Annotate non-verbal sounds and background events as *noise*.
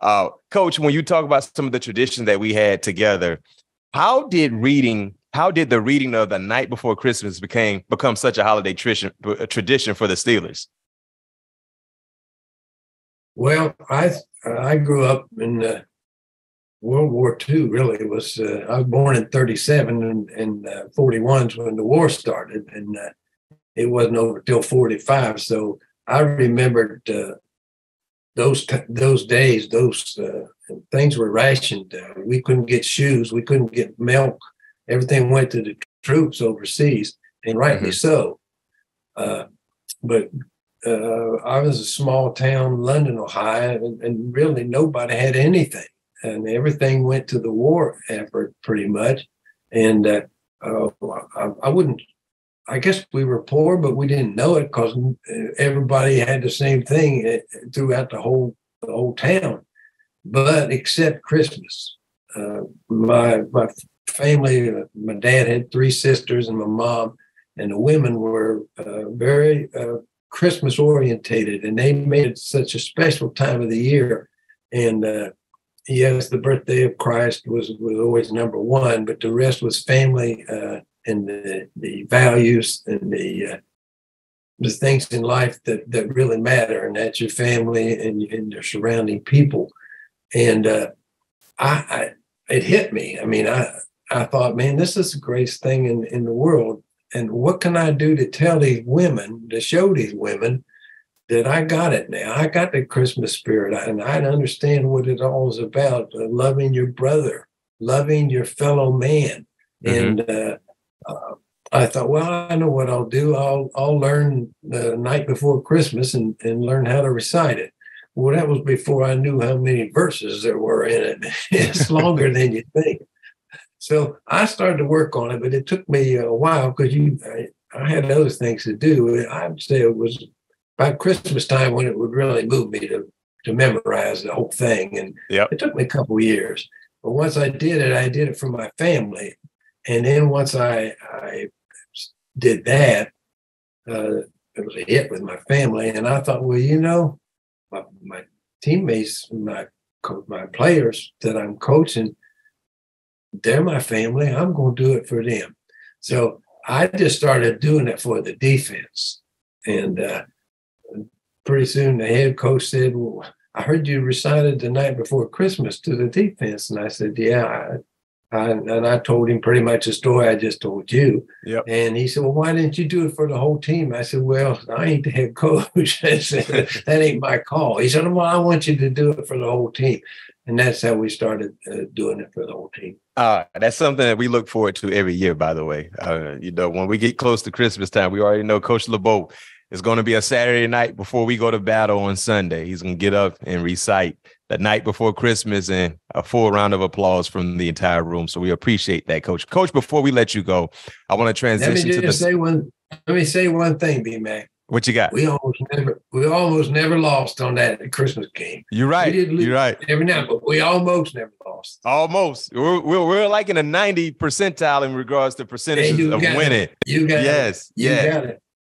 Uh, Coach, when you talk about some of the traditions that we had together, how did reading, how did the reading of the night before Christmas became become such a holiday tradition tradition for the Steelers? Well, I I grew up in uh, World War II. Really, was uh, I was born in '37 and and uh, 41's when the war started, and uh, it wasn't over till 45. So I remembered uh, those t- those days. Those uh, things were rationed. Uh, we couldn't get shoes. We couldn't get milk. Everything went to the troops overseas, and rightly mm-hmm. so. but uh, I was a small town, London, Ohio, and, and, really nobody had anything, and everything went to the war effort pretty much. And uh, uh, I, I, wouldn't. I guess we were poor, but we didn't know it because everybody had the same thing eh, throughout the whole the whole town, but except Christmas. Uh, my my family, uh, my dad had three sisters and my mom, and the women were uh, very Christmas orientated, and they made it such a special time of the year. And uh, yes, the birthday of Christ was was always number one, but the rest was family uh, and the, the values and the uh, the things in life that that really matter, and that's your family and, and your surrounding people. And uh, I, I, it hit me. I mean, I I thought, man, this is the greatest thing in in the world and what can I do to tell these women, to show these women that I got it now? I got the Christmas spirit, and I understand what it all is about uh, loving your brother, loving your fellow man. Mm-hmm. And uh, uh, I thought, well, I know what I'll do. I'll I'll learn the night before Christmas and, and learn how to recite it. Well, that was before I knew how many verses there were in it. *laughs* it's *laughs* longer than you think. So I started to work on it, but it took me a while because you I, I, had other things to do. I'd say it was by Christmas time when it would really move me to to memorize the whole thing. And yep. it took me a couple years. But once I did it, I did it for my family. And then once I I did that, uh, it was a hit with my family. And I thought, well, you know, my, my teammates, my my players that I'm coaching, they're my family. I'm going to do it for them. So I just started doing it for the defense. And uh, pretty soon the head coach said, Well, I heard you recited the night before Christmas to the defense. And I said, Yeah. I, and I told him pretty much the story I just told you. Yep. And he said, Well, why didn't you do it for the whole team? I said, Well, I ain't the head *laughs* coach. Said, that ain't my call. He said, Well, I want you to do it for the whole team. And that's how we started uh, doing it for the whole team. Uh, that's something that we look forward to every year, by the way. Uh, you know, when we get close to Christmas time, we already know Coach LeBeau is going to be a Saturday night before we go to battle on Sunday. He's going to get up and recite the night before Christmas and a full round of applause from the entire room. So we appreciate that, Coach. Coach, before we let you go, I want to transition to the. Say one, let me say one thing, B Mac. What you got? We almost never we almost never lost on that Christmas game. You're right. You're right. Every now, but we almost never lost. Almost. We're, we're, we're like in a 90 percentile in regards to percentages of winning. It. You got yes, it. Yes. You got it.